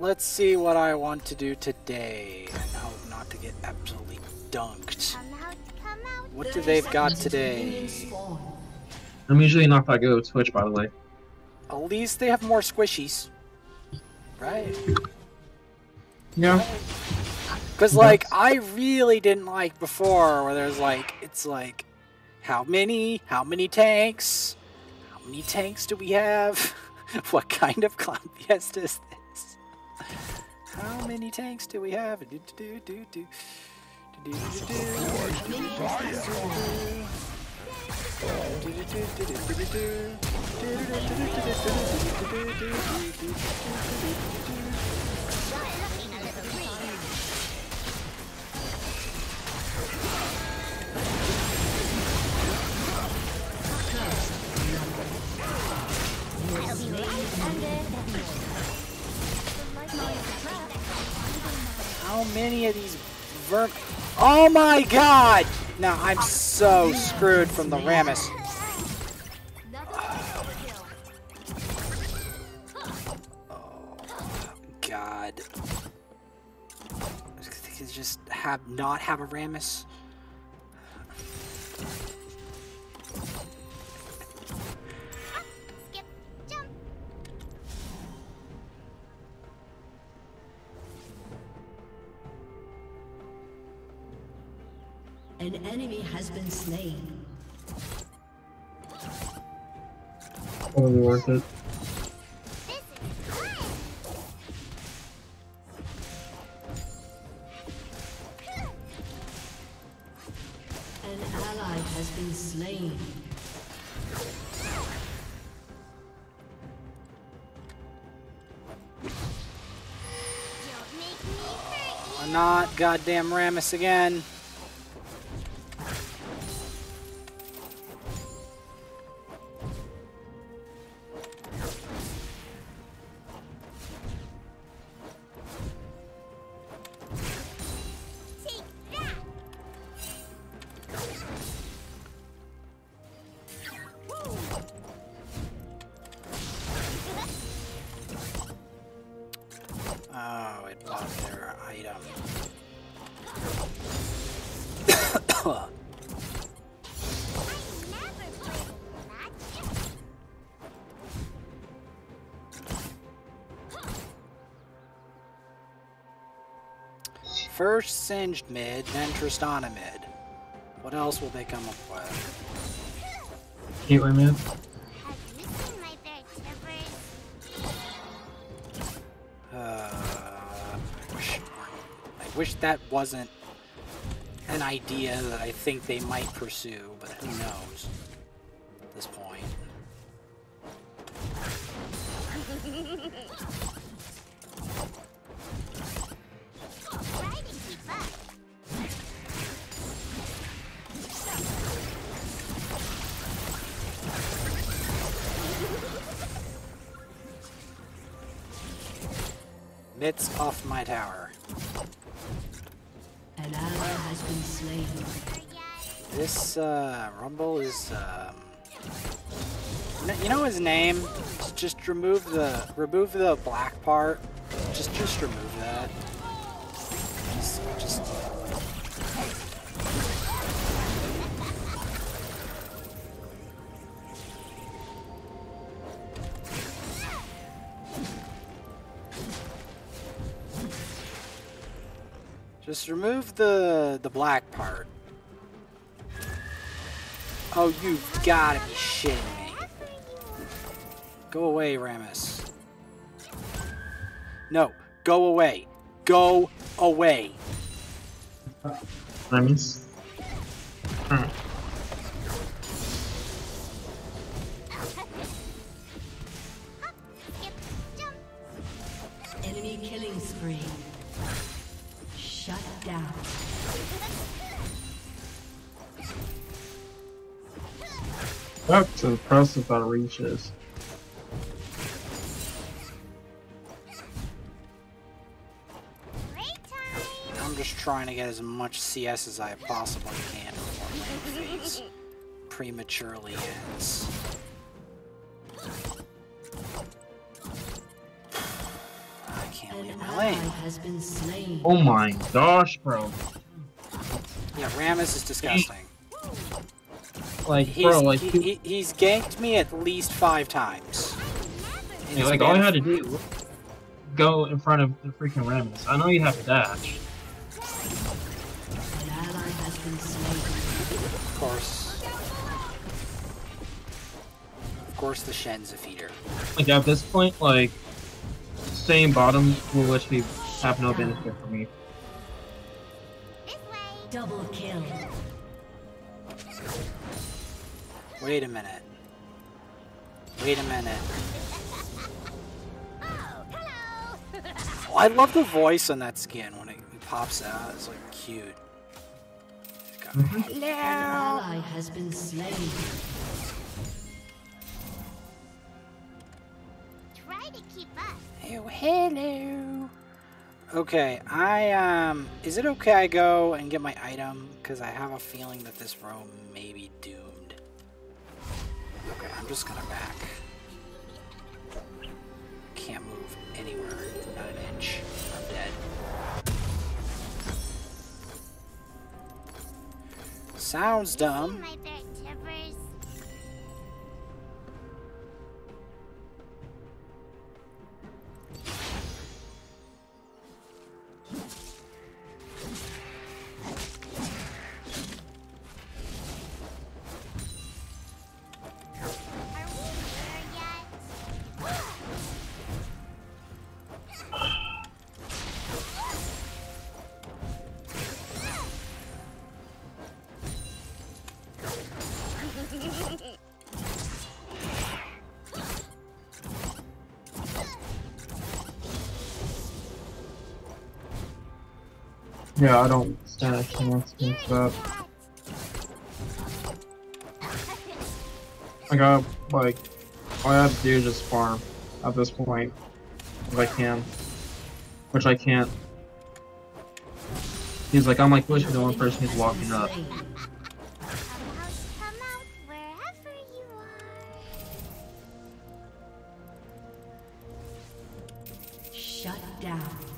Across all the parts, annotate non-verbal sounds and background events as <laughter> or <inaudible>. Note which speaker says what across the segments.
Speaker 1: let's see what I want to do today. And hope not to get absolutely dunked. What do they've got today?
Speaker 2: I'm usually not that good with Twitch, by the way.
Speaker 1: At least they have more squishies. Right?
Speaker 2: Yeah.
Speaker 1: Because, like, I really didn't like before where there's like, it's like, how many? How many tanks? How many tanks do we have? <laughs> what kind of clown fiesta is this? How many tanks do we have? Do, do, do, do, do, do, do, How many of these verm? Oh my god! Now I'm so screwed from the Rammus. Oh, god. I Just have not have a Rammus.
Speaker 3: Has been slain.
Speaker 2: Totally worth it.
Speaker 3: An ally has been slain.
Speaker 1: Not goddamn Rammus again. Oh, it their item. First singed mid, then Tristana mid. What else will they come up with?
Speaker 2: Gateway man.
Speaker 1: Wish that wasn't an idea that I think they might pursue, but who knows at this point. Mitts off my tower. This uh, Rumble is, um, you know his name. Just- Just remove the remove the black part. Just just remove that. Just, just Just remove the the black part. Oh, you've gotta be shitting me. Go away, Rammus. No, go away. Go away.
Speaker 2: Alright. Back to the process on reaches.
Speaker 1: I'm just trying to get as much CS as I possibly can before lane phase prematurely ends. I can't
Speaker 3: An
Speaker 1: leave my lane.
Speaker 3: has been slain.
Speaker 2: Oh my gosh, bro.
Speaker 1: Yeah, Rammus is disgusting.
Speaker 2: Like,
Speaker 1: He's,
Speaker 2: bro, like,
Speaker 1: he, he, he's ganked me at least five times.
Speaker 2: yeah, like all I had to do go in front of the freaking Rammus. I know you have to dash.
Speaker 3: An ally has been slain.
Speaker 1: Of course. Of course, the Shen's a feeder.
Speaker 2: Like at this point, like same bottom will literally have no benefit for me.
Speaker 3: Double kill.
Speaker 1: Wait a minute. Wait a minute. Oh, I love the voice on that skin when it, it pops out. It's like cute. Got-
Speaker 3: An ally has been slain.
Speaker 4: Try to keep up.
Speaker 1: Oh, hello. Okay, I um, is it okay I go and get my item? Cause I have a feeling that this room may be doomed. Okay, I'm just gonna back. Can't move anywhere, not an inch. I'm dead. Sounds dumb.
Speaker 2: Yeah, I don't stand a chance against that. I got like all I have to do is just farm at this point. If I can. Which I can't. He's like I'm like literally the one person who's walking up.
Speaker 3: Slain.
Speaker 4: Come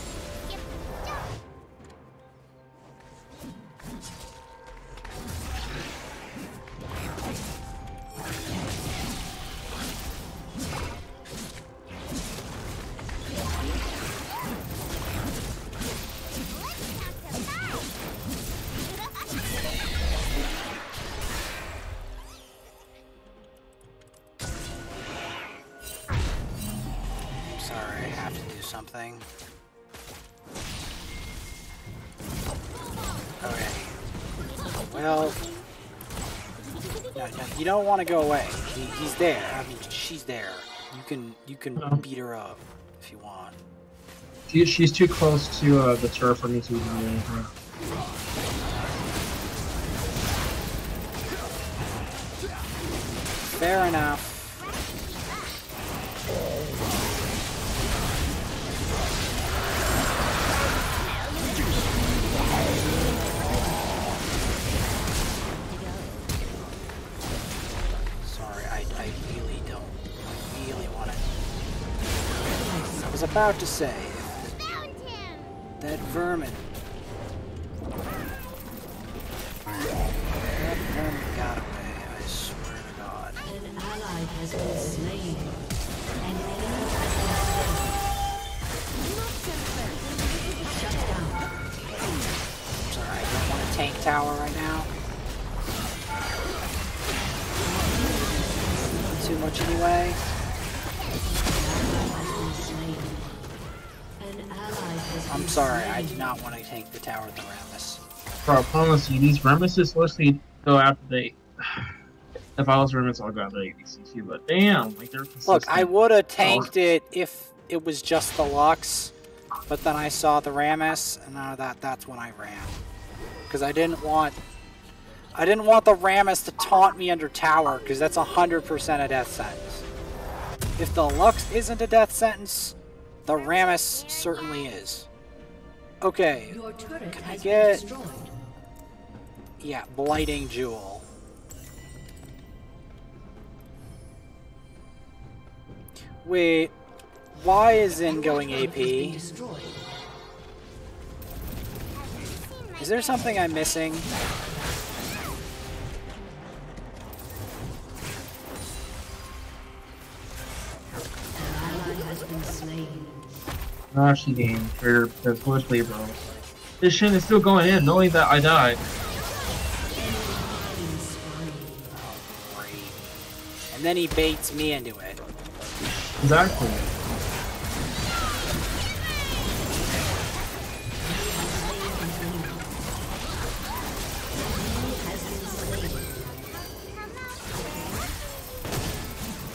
Speaker 1: You don't want to go away. He, he's there. I mean, she's there. You can you can
Speaker 2: No.
Speaker 1: beat her up if you want.
Speaker 2: She, she's too close to uh, the turf for me to do anything.
Speaker 1: Fair enough. About to say
Speaker 4: Found him.
Speaker 1: that vermin.
Speaker 2: Bro, I promise you, these Remeses literally go after they. <sighs> If I was Rammus, I'll go after ABC too, but damn, like they're consistent.
Speaker 1: Look, I would have tanked it if it was just the Lux, but then I saw the Rammus, and uh, that that's when I ran. Because I didn't want, I didn't want the Rammus to taunt me under tower, because that's hundred percent a death sentence. If the Lux isn't a death sentence, the Rammus certainly is. Okay, Can I get-
Speaker 3: been destroyed.
Speaker 1: Yeah, blighting jewel. Wait, why is Xin going
Speaker 3: Your turret has been
Speaker 1: AP? Is there something I'm missing?
Speaker 3: An ally has been slain.
Speaker 2: Nashi game for the Force Labor. This shit is still going in, knowing that I died.
Speaker 1: And then he baits me into it.
Speaker 2: Exactly.
Speaker 3: Has been slain.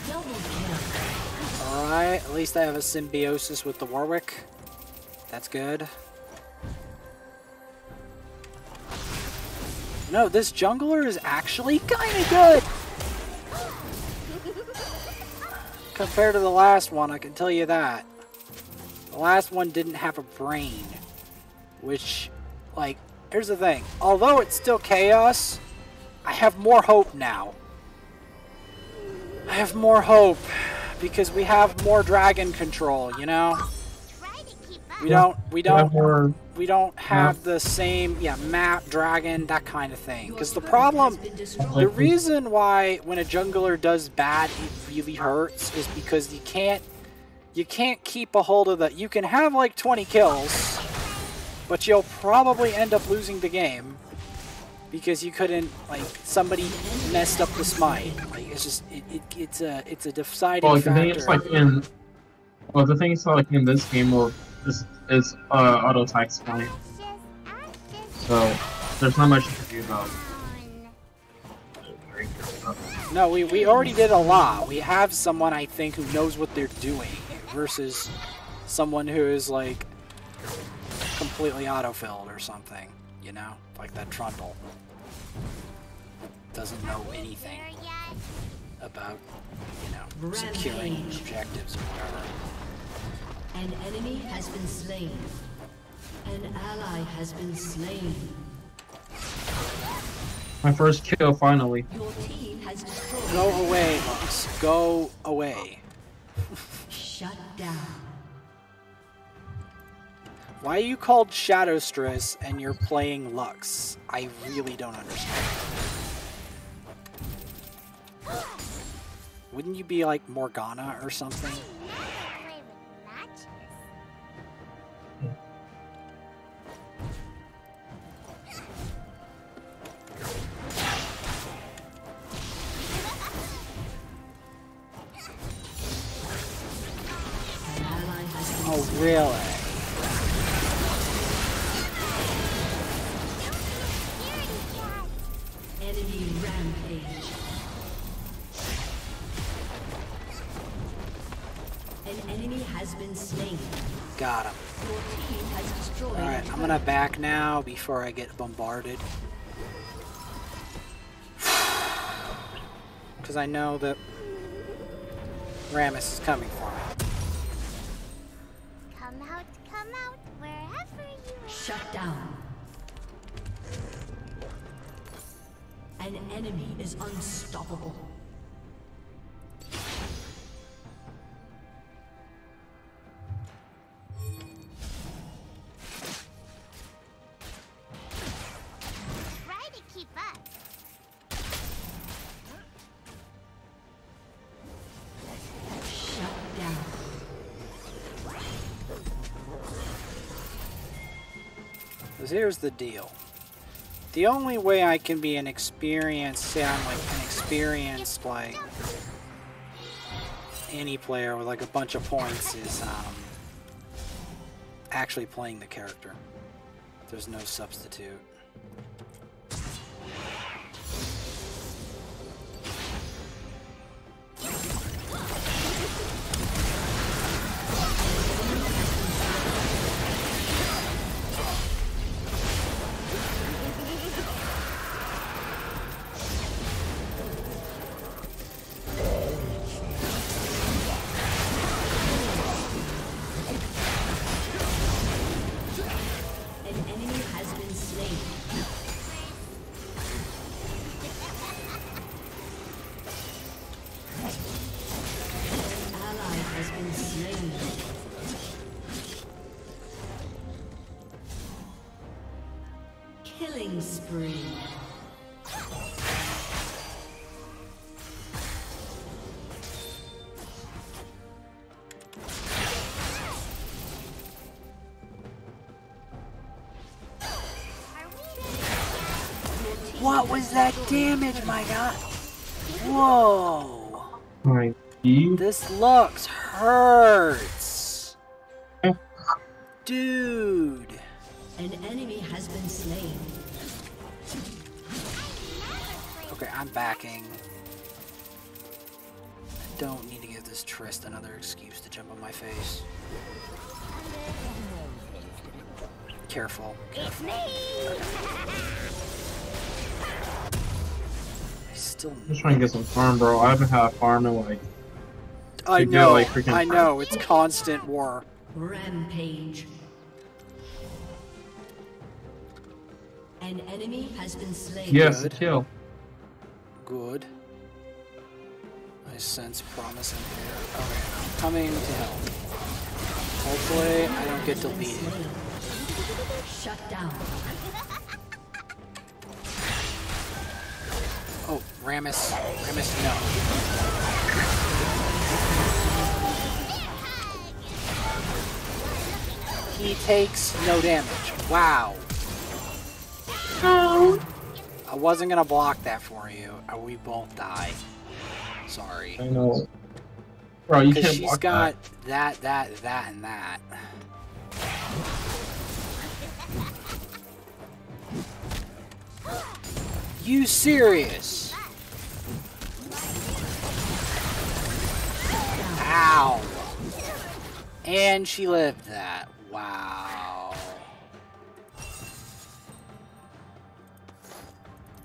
Speaker 3: Double kill.
Speaker 1: Alright, at least I have a symbiosis with the Warwick. That's good. No, this jungler is actually kinda good! Compared to the last one, I can tell you that. The last one didn't have a brain. Which, like, here's the thing. Although it's still chaos, I have more hope now. I have more hope because we have more dragon control, you know? We don't we
Speaker 2: have
Speaker 1: don't we don't have the same yeah, map, dragon, that kind of thing. Because the problem
Speaker 3: Has been destroyed.
Speaker 1: the reason why when a jungler does bad it really hurts is because you can't you can't keep a hold of that. You can have like 20 kills, but you'll probably end up losing the game because you couldn't like somebody messed up the smite. Like it's just it, it, it's a it's a deciding
Speaker 2: Well, like, the thing is, like in. Well, the thing is, like in this game, well, this is uh, auto attack spine,
Speaker 4: Ashes, ashes,
Speaker 2: so there's not much you can do about
Speaker 1: No, we, we already did a lot. We have someone, I think, who knows what they're doing versus someone who is, like, completely autofilled or something, you know? Like that Trundle. Doesn't know anything about, you know, securing objectives or whatever.
Speaker 3: An enemy has been slain. An ally has been slain.
Speaker 2: My first kill, finally.
Speaker 3: Your team has destroyed.
Speaker 1: Go away, Lux. Go away.
Speaker 3: Shut down.
Speaker 1: Why are you called Shadowstress and you're playing Lux? I really don't understand. Wouldn't you be like Morgana or something? Really?
Speaker 3: enemy rampage. An enemy has been slain.
Speaker 1: Got him.
Speaker 3: Your team has destroyed.
Speaker 1: Alright, I'm gonna back now before I get bombarded. <sighs> Because I know that Rammus is coming for me.
Speaker 4: Come out, come out, wherever you are.
Speaker 3: Shut down. An enemy is unstoppable.
Speaker 1: Here's the deal. The only way I can be an experienced, I'm like an experienced, like, any player with like a bunch of points is um, actually playing the character. There's no substitute. What was that damage, my god? Whoa.
Speaker 2: My God.
Speaker 1: This looks hurts. Dude.
Speaker 3: An enemy has been slain.
Speaker 1: Okay, I'm backing. I don't need to give this Trist another excuse to jump on my face. Careful.
Speaker 4: It's me!
Speaker 1: I still.
Speaker 2: I'm just trying to get some farm, bro. I haven't had a farm in like.
Speaker 1: I
Speaker 2: to get,
Speaker 1: know.
Speaker 2: like, freaking
Speaker 1: I know. It's constant war.
Speaker 3: Rampage. An enemy has been slain.
Speaker 2: Yes,
Speaker 1: Good.
Speaker 2: kill.
Speaker 1: Good. I sense promise in here. Okay, I'm coming to help. Hopefully, I don't get deleted.
Speaker 3: Shut down.
Speaker 1: Rammus. Rammus, no. He takes no damage. Wow. I wasn't gonna block that for you. Uh, We both die. Sorry.
Speaker 2: I know. Bro, you can't
Speaker 1: she's
Speaker 2: block
Speaker 1: got that, that, that, and that. You serious? Ow. And she lived that. Wow.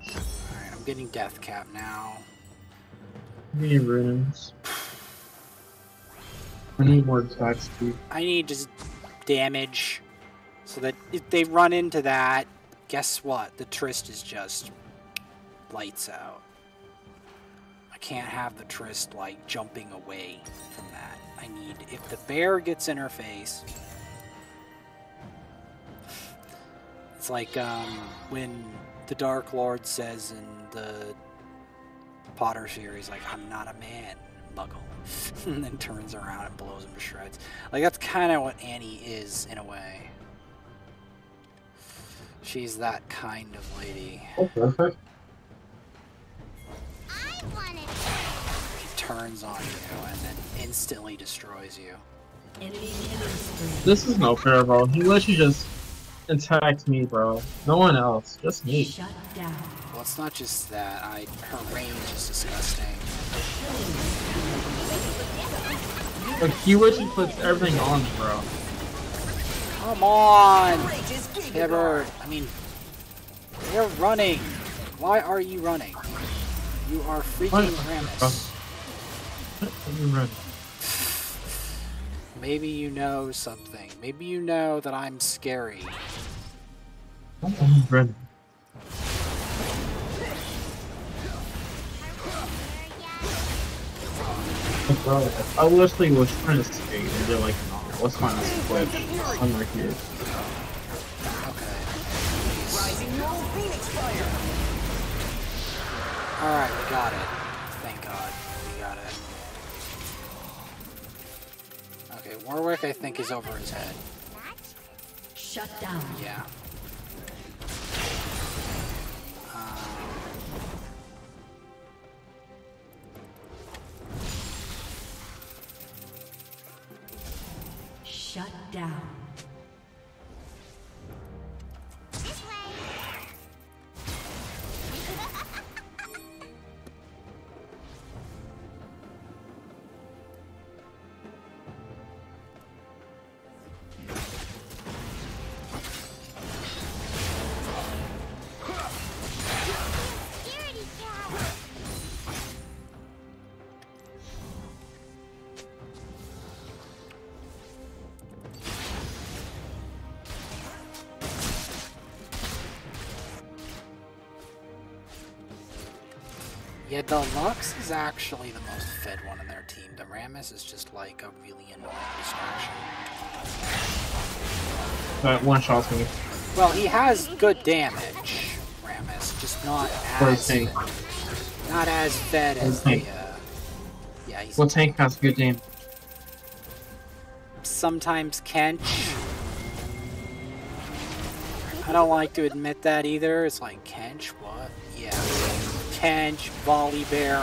Speaker 1: Alright, I'm getting death cap now.
Speaker 2: need runes. I need more attack speed.
Speaker 1: I need just damage so that if they run into that, guess what? The Trist is just lights out. Can't have the Trist like jumping away from that. I need if the bear gets in her face. It's like um, when the Dark Lord says in the Potter series, like, I'm not a man, muggle. <laughs> and then turns around and blows him to shreds. Like, that's kind of what Annie is, in a way. She's that kind of lady.
Speaker 2: Oh, perfect.
Speaker 4: I wanted
Speaker 1: She turns on you and then instantly destroys you.
Speaker 3: Enemy killing spree.
Speaker 2: This is no fair, bro. He literally just attacked me, bro. No one else. Just me.
Speaker 3: Shut down.
Speaker 1: Well, it's not just that. I her range is disgusting.
Speaker 2: Like, he literally puts everything on me, bro.
Speaker 1: Come on, Hibbert. I mean, they're running. Why are you running? You are freaking?
Speaker 2: Rammus.
Speaker 1: Maybe you know something. Maybe you know that I'm scary.
Speaker 2: I'm ready. Bro, I literally was trying to skate and they're like, no, let's find this glitch. I'm right here.
Speaker 1: Alright, we got it. Thank God. We got it. Okay, Warwick, I think, is over his head.
Speaker 3: Shut down.
Speaker 1: Yeah. Um,
Speaker 3: Shut down.
Speaker 1: Yeah, the Lux is actually the most fed one in their team. The Rammus is just like a really annoying distraction.
Speaker 2: That one shots me.
Speaker 1: Well, he has good damage, Rammus, just not as not as fed as the.
Speaker 2: tank.
Speaker 1: Uh, yeah, he's
Speaker 2: What tank has good damage?
Speaker 1: sometimes Kench. I don't like to admit that either. It's like Kench, what? Yeah, Kench, Volibear.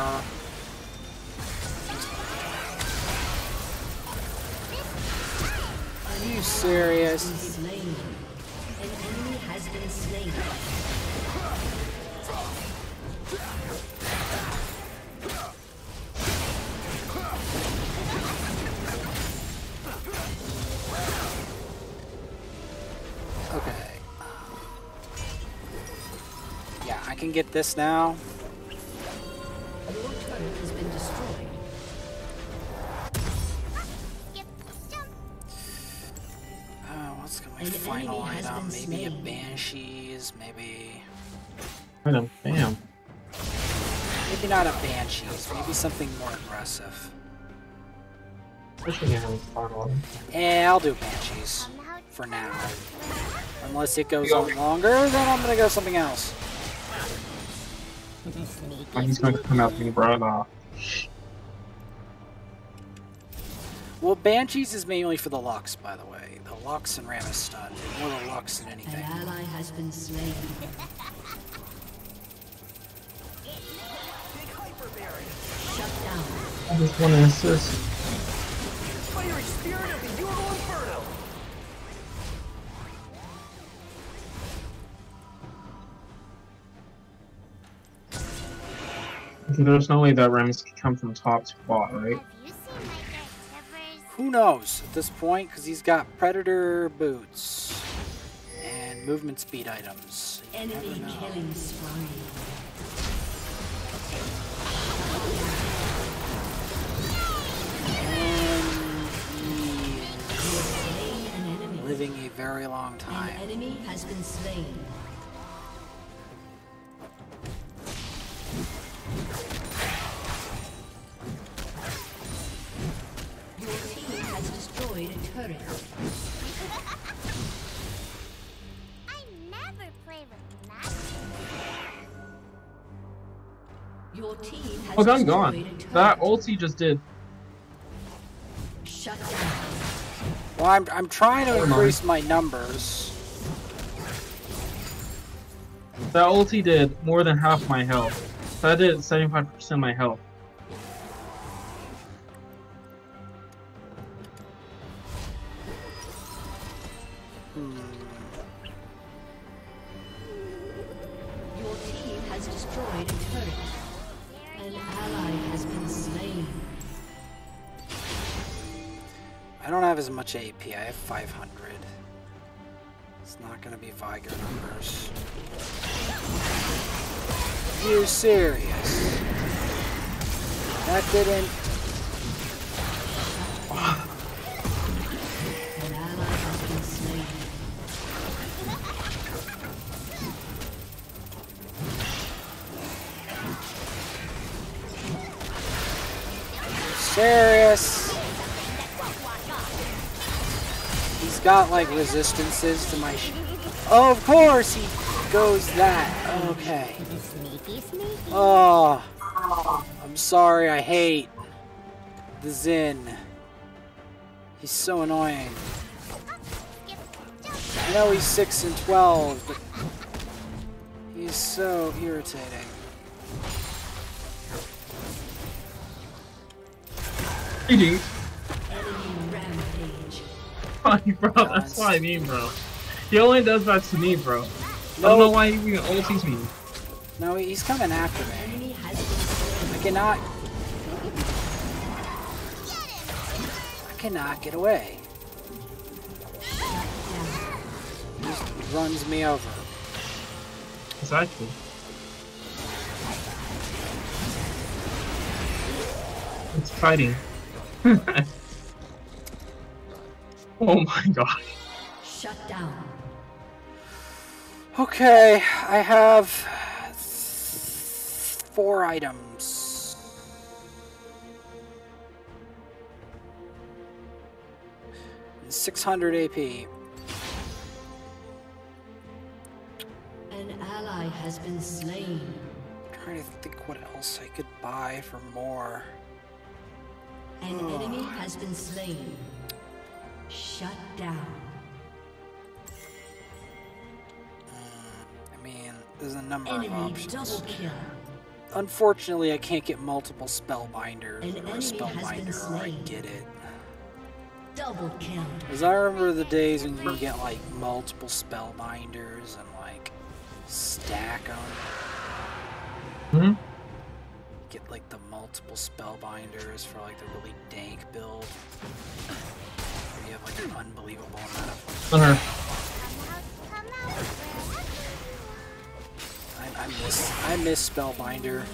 Speaker 1: Are you serious? Okay. Uh, yeah, I can get this now. What's my
Speaker 3: An
Speaker 1: final
Speaker 3: enemy has
Speaker 1: item?
Speaker 3: been
Speaker 1: Maybe a
Speaker 3: slain.
Speaker 1: Banshees, maybe...
Speaker 2: Bam. Bam.
Speaker 1: Maybe not a Banshees, maybe something more aggressive.
Speaker 2: Especially when you have a final one.
Speaker 1: Eh, I'll do Banshees. For now. Unless it goes on longer, then I'm gonna go something else.
Speaker 2: He's going to come out being brought off.
Speaker 1: Well, Banshees is mainly for the Lux, by the way. The Lux and Rammus stun. More the Lux than
Speaker 3: An
Speaker 1: anything.
Speaker 3: ally has been slain. Shut down.
Speaker 2: I just want to assist.
Speaker 5: Fiery spirit of the Euro Inferno!
Speaker 2: Okay, there's no way that Rammus can come from top to bot, right?
Speaker 1: Who knows at this point, because he's got Predator boots and movement speed items. You
Speaker 3: Enemy killing spree.
Speaker 1: And he's
Speaker 3: Slain an enemy.
Speaker 1: living a very long
Speaker 3: An
Speaker 1: time.
Speaker 3: enemy has been slain.
Speaker 2: I'm gone. That ult he just did.
Speaker 3: Shut down.
Speaker 1: Well, I'm, I'm trying to increase my numbers.
Speaker 2: That ult he did more than half my health. That did 75% of my health.
Speaker 1: Didn't.
Speaker 3: An ally has been slain.
Speaker 1: Serious? He's got like resistances to my. Sh- oh, of course he goes that. Okay.
Speaker 4: Sneaky, sneaky.
Speaker 1: Oh, I'm sorry. I hate the Xin. He's so annoying. I know he's six and twelve, but he's so irritating.
Speaker 2: GG.
Speaker 3: Enemy rampage.
Speaker 2: Funny, bro. That's what I mean, bro. He only does that to me, bro. I don't know why he even ulties me.
Speaker 1: no, he's coming after me. Cannot. I cannot get away. He just runs me over.
Speaker 2: Exactly. It's fighting. <laughs> oh my god.
Speaker 3: Shut down.
Speaker 1: Okay, I have four items. 600 AP.
Speaker 3: An ally has been slain.
Speaker 1: I'm trying to think what else I could buy for more.
Speaker 3: An enemy has been slain. Shut down.
Speaker 1: Mm, I mean, there's a number of
Speaker 3: Enemy
Speaker 1: options.
Speaker 3: double kill.
Speaker 1: Unfortunately, I can't get multiple spellbinders or a
Speaker 3: enemy has been
Speaker 1: spellbinder, or I get it.
Speaker 3: Double kill.
Speaker 1: Because I remember the days when you get like multiple spellbinders and like stack them.
Speaker 2: Hmm?
Speaker 1: Get like the multiple spellbinders for like the really dank build. Where you have like an unbelievable amount of.
Speaker 2: On her.
Speaker 4: Come out, come out wherever you
Speaker 1: I, I miss I miss spellbinder.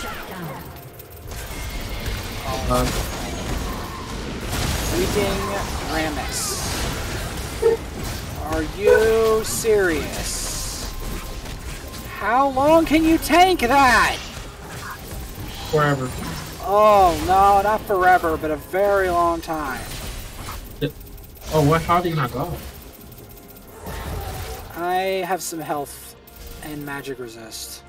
Speaker 3: Shut down.
Speaker 1: Reading Rammus. Are you serious? How long can you tank that?
Speaker 2: Forever.
Speaker 1: Oh no, not forever, but a very long time.
Speaker 2: Oh, what? How do you not go?
Speaker 1: I have some health and magic resist.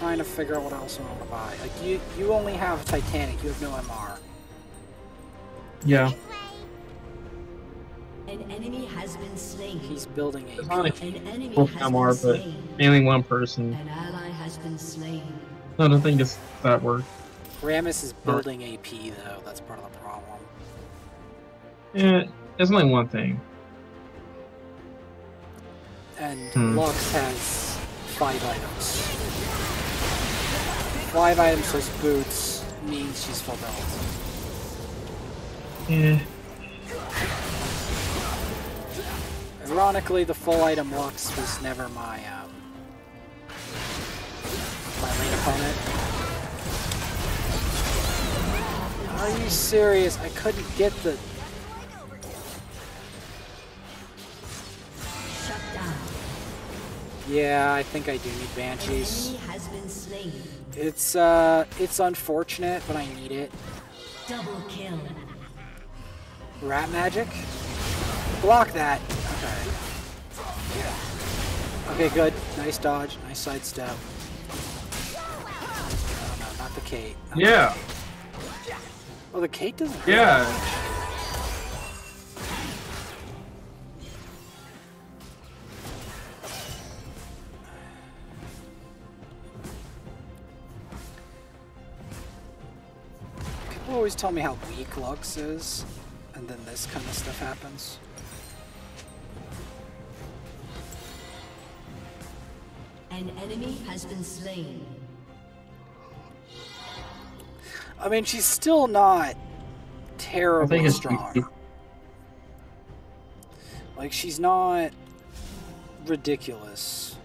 Speaker 1: Trying to figure out what else I want to buy. Like you, you only have Titanic. You have no MR.
Speaker 2: Yeah.
Speaker 3: An enemy has been slain.
Speaker 1: He's building a.
Speaker 2: not a
Speaker 3: An enemy
Speaker 2: both
Speaker 3: has been
Speaker 2: MR, but
Speaker 3: slain.
Speaker 2: mainly one person.
Speaker 3: An ally has been slain.
Speaker 2: I don't think it's that word.
Speaker 1: Rammus is building AP though. That's part of the problem.
Speaker 2: Yeah, it's only one thing.
Speaker 1: And
Speaker 2: Hmm.
Speaker 1: Lux has five items. Five items plus boots means she's full build.
Speaker 2: Yeah.
Speaker 1: Ironically, the full item Lux was never my um my lane opponent. Are you serious? I couldn't get the Yeah, I think I do need banshees.
Speaker 3: has been slain.
Speaker 1: It's uh it's unfortunate, but I need it.
Speaker 3: Double kill.
Speaker 1: Rat magic? Block that. Okay. Okay, good. Nice dodge. Nice sidestep. Oh no, not the Kate. Not the-
Speaker 2: Yeah.
Speaker 1: Well, the Kate doesn't. do
Speaker 2: Yeah.
Speaker 1: People always tell me how weak Lux is, and then this kind of stuff happens.
Speaker 3: An enemy has been slain.
Speaker 1: I mean, she's still not terribly strong. Like, she's not ridiculous.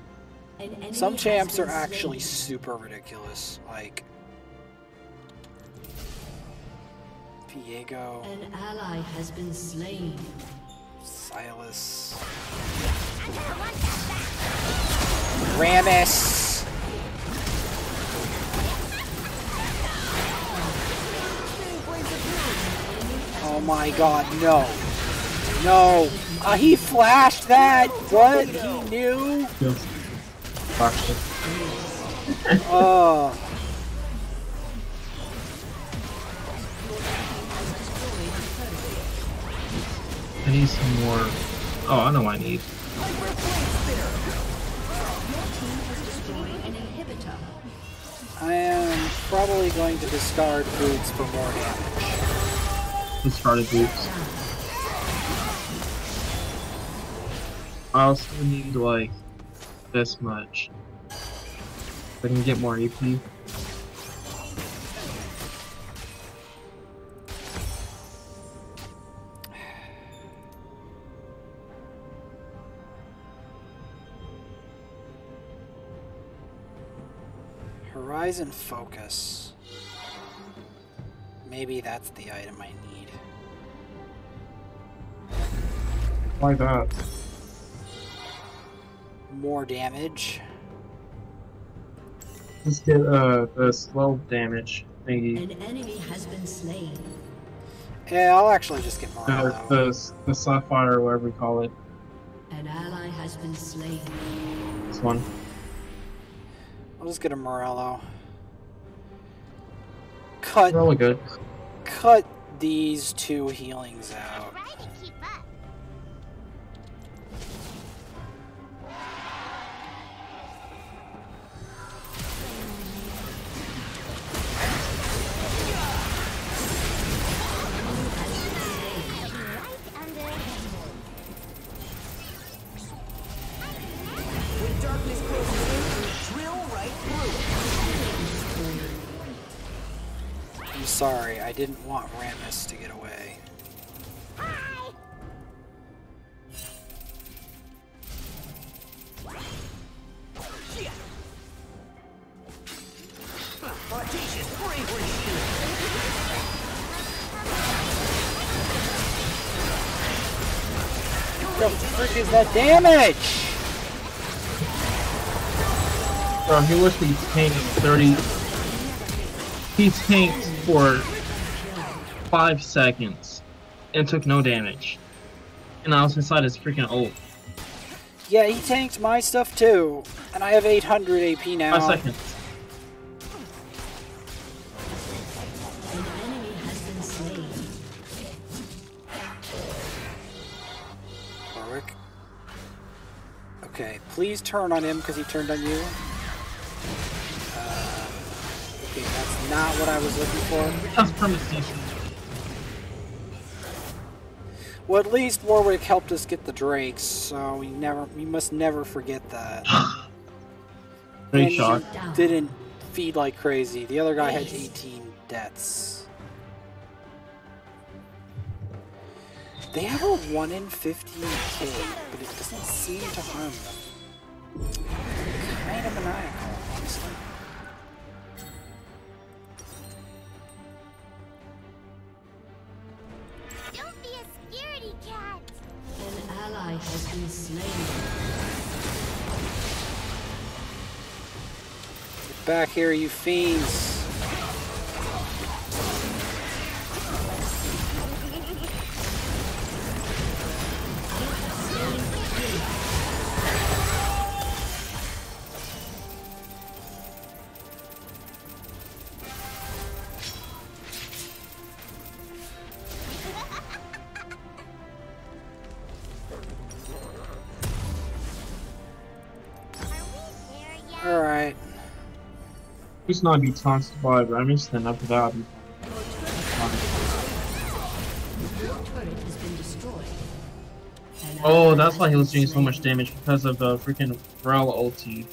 Speaker 1: Some champs are actually
Speaker 3: slain.
Speaker 1: super ridiculous. Like, Viego,
Speaker 3: An ally has been slain.
Speaker 1: Sylas, Rammus. Oh my god, no. No. Uh, he flashed that. What? He knew?
Speaker 2: Yes. It.
Speaker 1: Oh.
Speaker 2: I need some more. Oh, I know what I need.
Speaker 3: Destroyed an inhibitor.
Speaker 1: I am probably going to discard boots for more damage.
Speaker 2: Discarded boots. I also need like this much. I can get more AP.
Speaker 1: Horizon Focus. Maybe that's the item I need.
Speaker 2: Why that?
Speaker 1: More damage.
Speaker 2: Let's get uh the slow damage thingy.
Speaker 3: An enemy has been slain.
Speaker 1: Yeah, I'll actually just get
Speaker 2: Uh, the the sapphire or whatever we call it.
Speaker 3: An ally has been slain.
Speaker 2: This one.
Speaker 1: I'll just get a Morello. Cut,
Speaker 2: Really good.
Speaker 1: cut these two healings out. Didn't want Rammus to get away.
Speaker 5: Shield.
Speaker 1: The frick is that damage?
Speaker 2: Bro, he literally tanked 30. He tanked for 5 seconds and took no damage. And I was inside his freaking ult.
Speaker 1: Yeah, he tanked my stuff too. And I have 800 AP now.
Speaker 2: 5 seconds.
Speaker 3: An enemy has been slain.
Speaker 1: Warwick. Okay, please turn on him because he turned on you. Uh, okay, that's not what I was looking for.
Speaker 2: That's premeditation.
Speaker 1: Well, at least Warwick helped us get the drakes, so we never, we must never forget that. <laughs>
Speaker 2: Great shot.
Speaker 1: Didn't feed like crazy. The other guy had 18 deaths. They have a 1 in 15k, but it doesn't seem to harm them. Kind of maniacal, honestly. Back here, you fiends.
Speaker 2: 90 chance to buy a then after that I'll be Oh, that's why he was doing so much damage because of the freaking Rel ulti.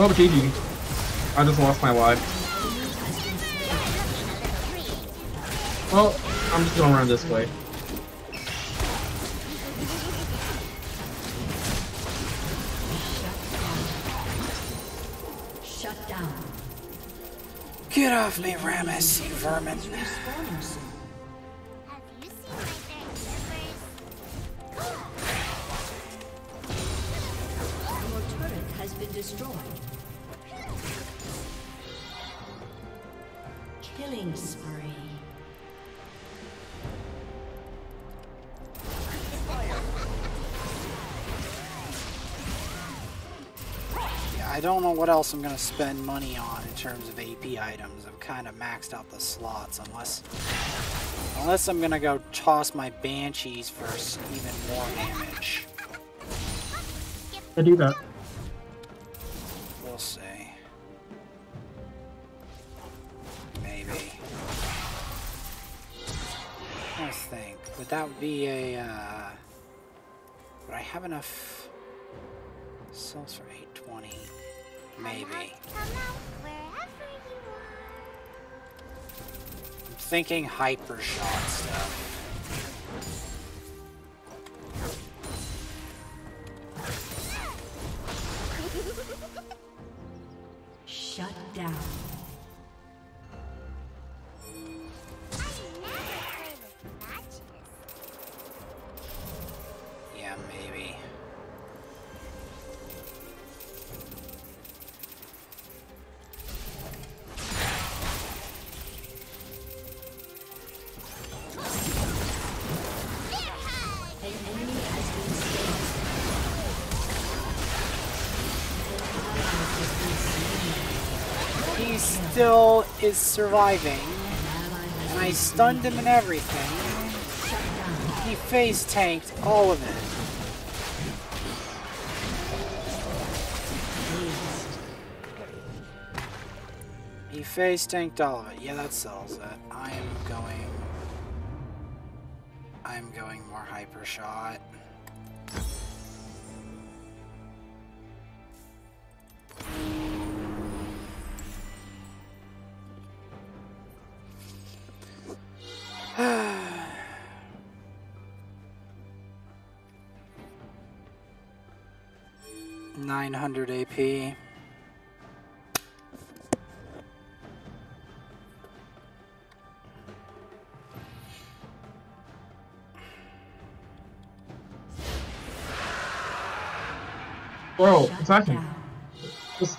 Speaker 2: Oh, GG. I just lost my life. Well, I'm just going around this way.
Speaker 3: Shut down.
Speaker 1: Get off me, Rammus, you vermin. What else I'm gonna spend money on in terms of AP items. I've kind of maxed out the slots, unless unless I'm gonna go toss my banshees for even more damage.
Speaker 2: I do that.
Speaker 1: We'll see. Maybe. I think. Would that be a? Uh, would I have enough? Sells for 820. Maybe.
Speaker 4: I'm
Speaker 1: thinking hyper shot stuff. <laughs>
Speaker 3: Shut down.
Speaker 1: Is surviving, and I stunned him and everything. He face tanked all of it. He face tanked all of it. Yeah, that settles it. I am going. I'm going more hyper shot. Nine hundred AP.
Speaker 2: Bro,
Speaker 3: Shut
Speaker 2: attack him.
Speaker 3: down.
Speaker 2: Just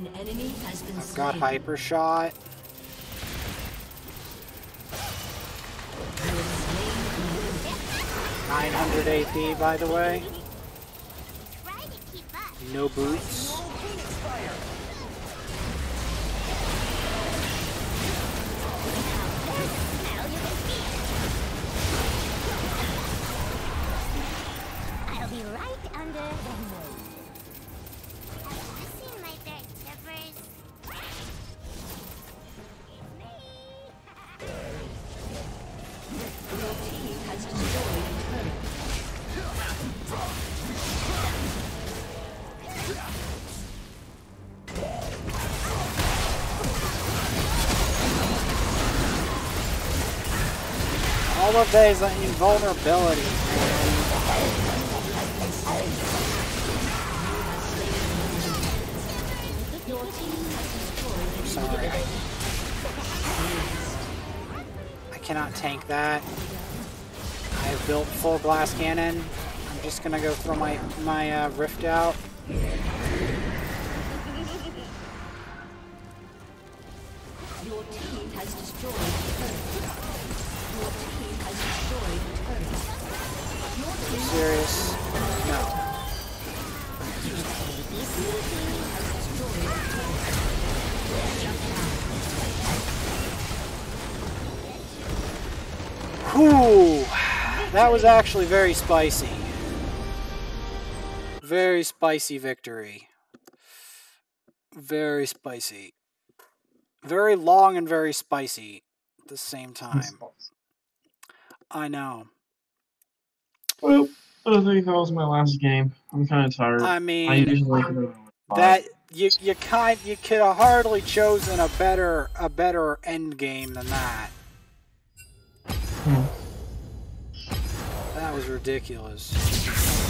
Speaker 3: An enemy has been
Speaker 1: I've
Speaker 3: slain.
Speaker 1: got hyper shot.
Speaker 3: You have slain an enemy.
Speaker 1: 900 AP, by the way.
Speaker 4: Try to keep up.
Speaker 1: No boots. All of these invulnerability.
Speaker 3: A
Speaker 1: Sorry. I, cannot tank that. I have built full glass cannon. I'm just gonna go throw my my uh, rift out. Was actually very spicy. Very spicy victory. Very spicy. Very long and very spicy at the same time. I know.
Speaker 2: Well, I think that was my last game. I'm kind of tired.
Speaker 1: I
Speaker 2: I
Speaker 1: mean,
Speaker 2: usually to five.
Speaker 1: that you you kind you could have hardly chosen a better a better end game than that.
Speaker 2: Hmm.
Speaker 1: That was ridiculous.